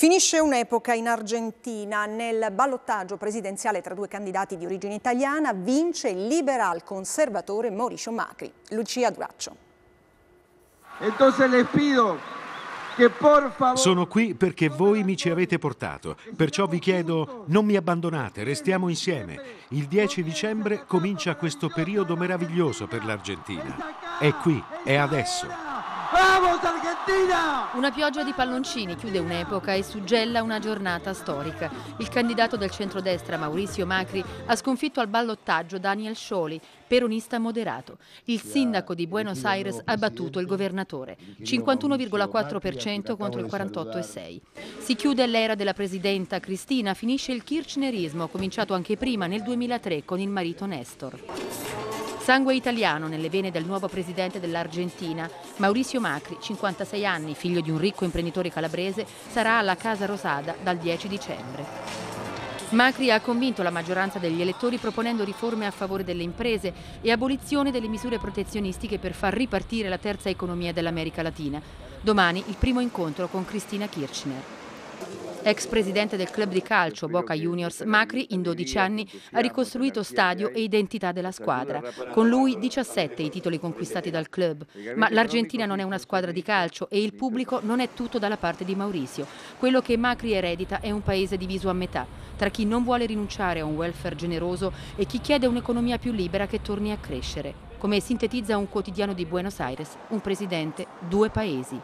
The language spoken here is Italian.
Finisce un'epoca in Argentina. Nel ballottaggio presidenziale tra due candidati di origine italiana vince il liberal conservatore Mauricio Macri. Lucia Duraccio. Entonces les pido sono qui perché voi mi ci avete portato, perciò vi chiedo non mi abbandonate, restiamo insieme. Il 10 dicembre comincia questo periodo meraviglioso per l'Argentina. È qui, è adesso. Vamos Argentina! Una pioggia di palloncini chiude un'epoca e suggella una giornata storica. Il candidato del centrodestra Mauricio Macri ha sconfitto al ballottaggio Daniel Scioli, peronista moderato. Il sindaco di Buenos Aires ha battuto il governatore, 51,4% contro il 48,6%. Si chiude l'era della presidenta Cristina, finisce il kirchnerismo, cominciato anche prima nel 2003 con il marito Nestor. Sangue italiano nelle vene del nuovo presidente dell'Argentina, Mauricio Macri, 56 anni, figlio di un ricco imprenditore calabrese, sarà alla Casa Rosada dal 10 dicembre. Macri ha convinto la maggioranza degli elettori proponendo riforme a favore delle imprese e abolizione delle misure protezionistiche per far ripartire la terza economia dell'America Latina. Domani il primo incontro con Cristina Kirchner. Ex presidente del club di calcio Boca Juniors, Macri in 12 anni ha ricostruito stadio e identità della squadra. Con lui 17 i titoli conquistati dal club. Ma l'Argentina non è una squadra di calcio e il pubblico non è tutto dalla parte di Mauricio. Quello che Macri eredita è un paese diviso a metà, tra chi non vuole rinunciare a un welfare generoso e chi chiede un'economia più libera che torni a crescere. Come sintetizza un quotidiano di Buenos Aires, un presidente, due paesi.